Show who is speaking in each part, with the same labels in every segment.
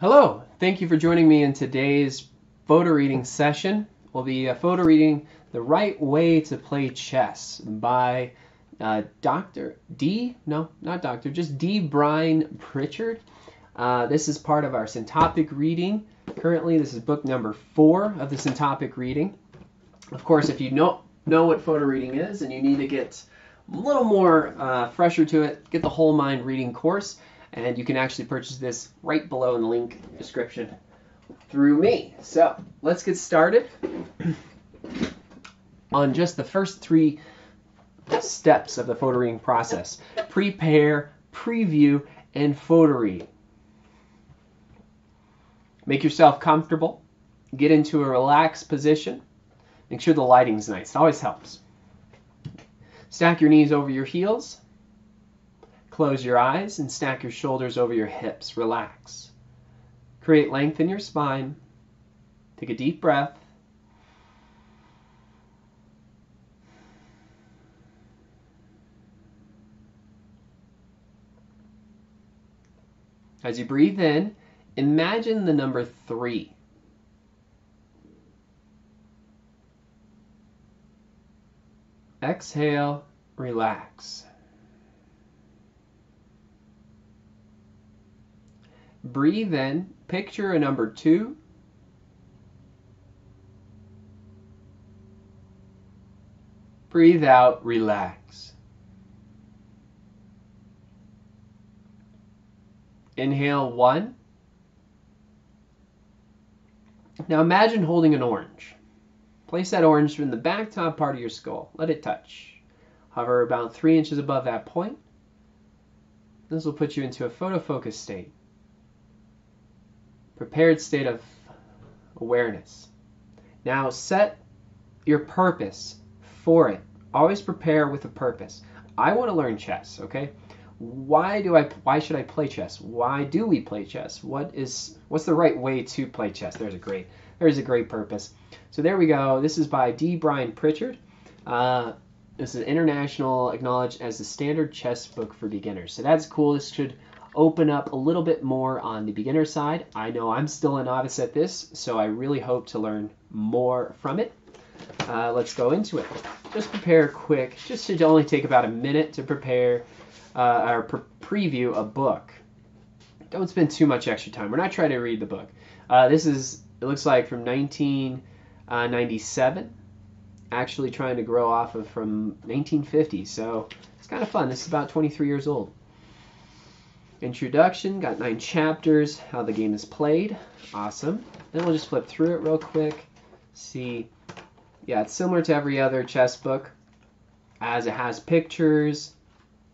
Speaker 1: Hello, thank you for joining me in today's photo reading session. We'll be uh, photo reading The Right Way to Play Chess by uh, Dr. D, no, not Dr., just D. Brian Pritchard. Uh, this is part of our syntopic reading. Currently, this is book number four of the syntopic reading. Of course, if you know, know what photo reading is and you need to get a little more uh, fresher to it, get the whole mind reading course and you can actually purchase this right below in the link description through me. So let's get started on just the first three steps of the photoreading process. Prepare, preview, and photo. Make yourself comfortable. Get into a relaxed position. Make sure the lighting's nice. It always helps. Stack your knees over your heels Close your eyes and stack your shoulders over your hips. Relax. Create length in your spine. Take a deep breath. As you breathe in, imagine the number three. Exhale, relax. Breathe in, picture a number two. Breathe out, relax. Inhale one. Now imagine holding an orange. Place that orange in the back top part of your skull. Let it touch. Hover about three inches above that point. This will put you into a photo focus state prepared state of awareness. Now set your purpose for it. Always prepare with a purpose. I want to learn chess, okay? Why do I why should I play chess? Why do we play chess? What is what's the right way to play chess? There's a great there's a great purpose. So there we go. This is by D. Brian Pritchard. Uh, this is international acknowledged as the standard chess book for beginners. So that's cool. This should open up a little bit more on the beginner side. I know I'm still a novice at this, so I really hope to learn more from it. Uh, let's go into it. Just prepare quick, just to only take about a minute to prepare uh, or pre- preview a book. Don't spend too much extra time. We're not trying to read the book. Uh, this is, it looks like from 1997, actually trying to grow off of from 1950. So it's kind of fun. This is about 23 years old. Introduction, got nine chapters, how the game is played. Awesome. Then we'll just flip through it real quick. See, yeah, it's similar to every other chess book, as it has pictures,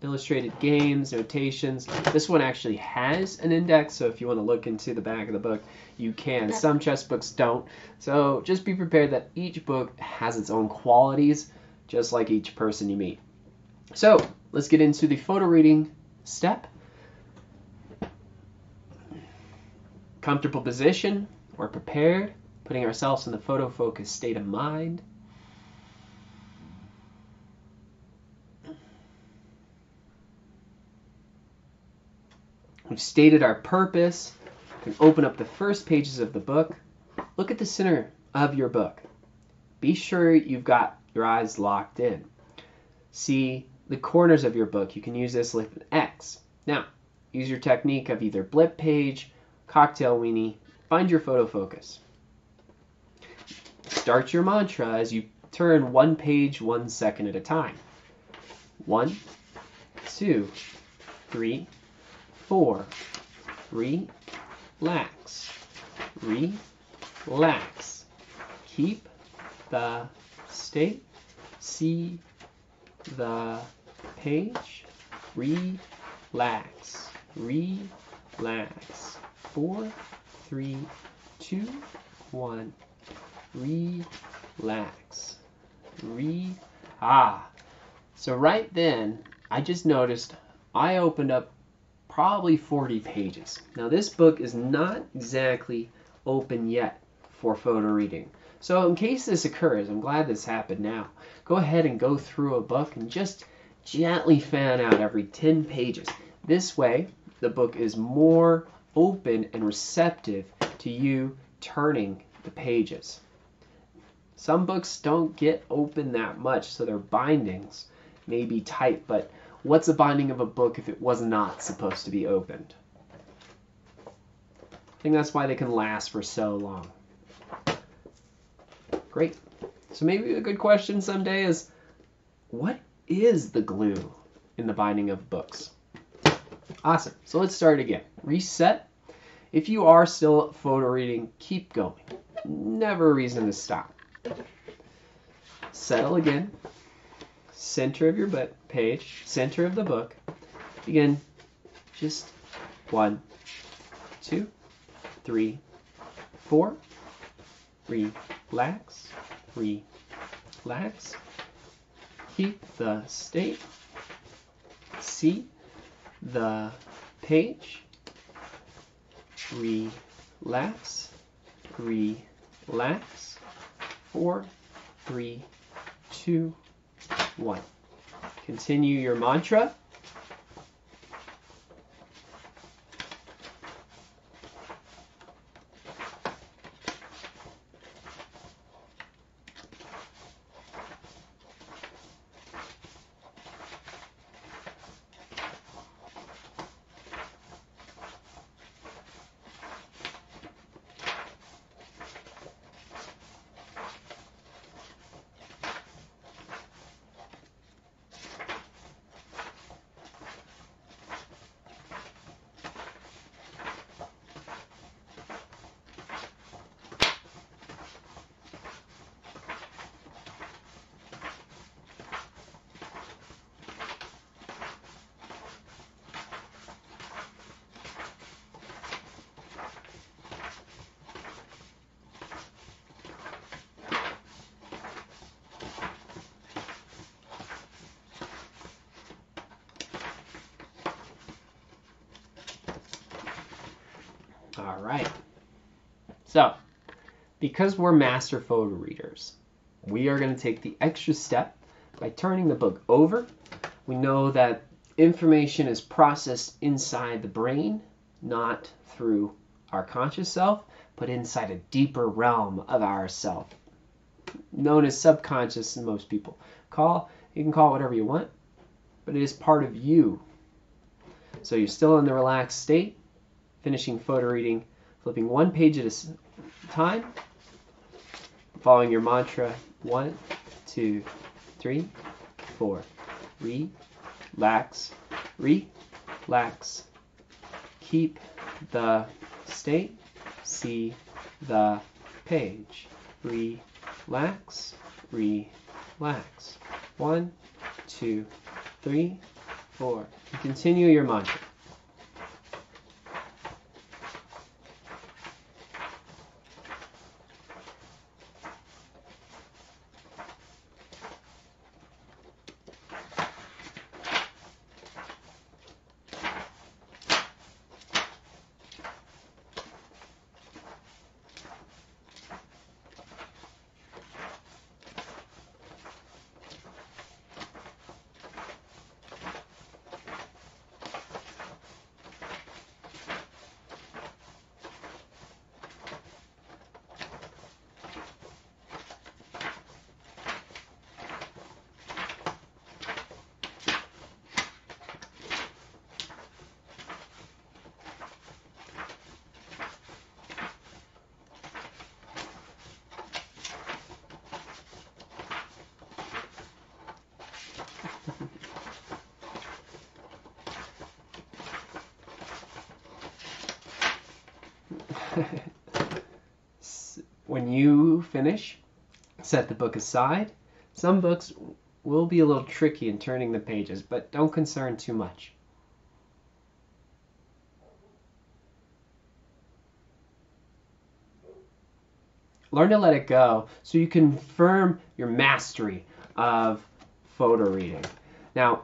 Speaker 1: illustrated games, notations. This one actually has an index, so if you want to look into the back of the book, you can. Some chess books don't. So just be prepared that each book has its own qualities, just like each person you meet. So let's get into the photo reading step. Comfortable position. We're prepared, putting ourselves in the photo focus state of mind. We've stated our purpose. We can open up the first pages of the book. Look at the center of your book. Be sure you've got your eyes locked in. See the corners of your book. You can use this with an X. Now, use your technique of either blip page cocktail weenie, find your photo focus. Start your mantra as you turn one page one second at a time. One, two, three, four. Relax. Relax. Keep the state. See the page. Relax. Relax four, three, two, one. Relax. Re ah. So right then, I just noticed I opened up probably 40 pages. Now this book is not exactly open yet for photo reading. So in case this occurs, I'm glad this happened now. Go ahead and go through a book and just gently fan out every 10 pages. This way, the book is more open and receptive to you turning the pages. Some books don't get open that much, so their bindings may be tight, but what's a binding of a book if it was not supposed to be opened? I think that's why they can last for so long. Great. So maybe a good question someday is what is the glue in the binding of books? Awesome. So let's start again. Reset. If you are still photo reading, keep going. Never a reason to stop. Settle again. Center of your butt page, center of the book. Again, just one, two, three, four. Relax, relax. Keep the state. See the page. Relax, relax. Four, three, two, one. Continue your mantra. All right. So, because we're master photo readers, we are going to take the extra step by turning the book over. We know that information is processed inside the brain, not through our conscious self, but inside a deeper realm of our self, known as subconscious in most people. Call you can call it whatever you want, but it is part of you. So you're still in the relaxed state, finishing photo reading, flipping one page at a time, following your mantra one, two, three, four. Relax, relax. Keep the state, see the page. Relax, relax. One, two, three, four. Continue your mantra. when you finish, set the book aside. Some books will be a little tricky in turning the pages, but don't concern too much. Learn to let it go so you confirm your mastery of photo reading. Now,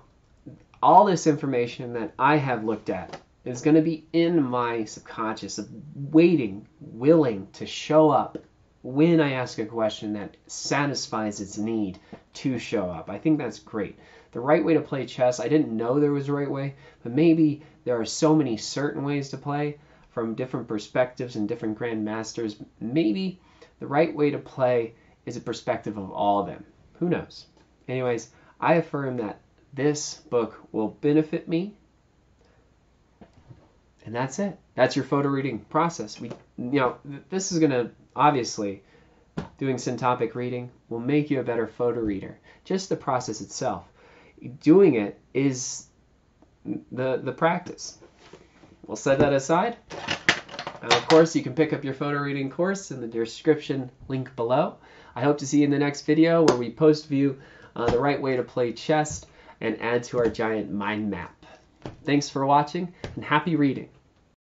Speaker 1: all this information that I have looked at is going to be in my subconscious of waiting, willing to show up when I ask a question that satisfies its need to show up. I think that's great. The right way to play chess, I didn't know there was a right way, but maybe there are so many certain ways to play. from different perspectives and different grandmasters, maybe the right way to play is a perspective of all of them. Who knows? Anyways, I affirm that this book will benefit me. And that's it. That's your photo reading process. We, you know, this is going to obviously doing syntopic reading will make you a better photo reader. Just the process itself. Doing it is the the practice. We'll set that aside. And of course, you can pick up your photo reading course in the description link below. I hope to see you in the next video where we post view uh, the right way to play chess and add to our giant mind map. Thanks for watching and happy reading.